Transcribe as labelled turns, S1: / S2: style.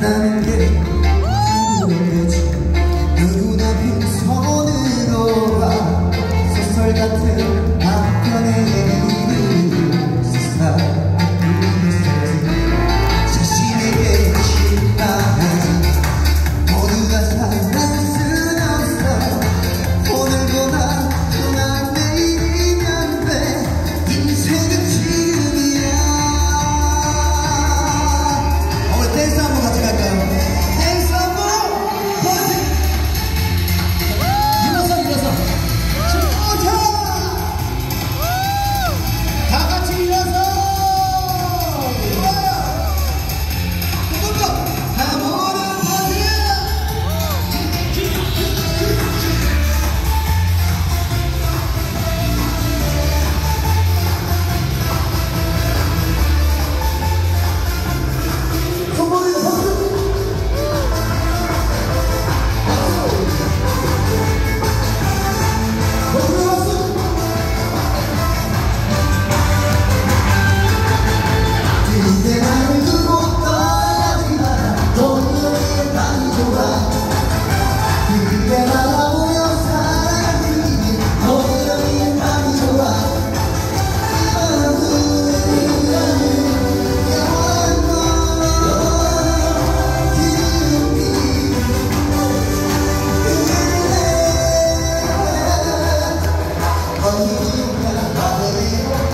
S1: 나는 게 누구나 빈손으로 와. 소설 같은 الكلام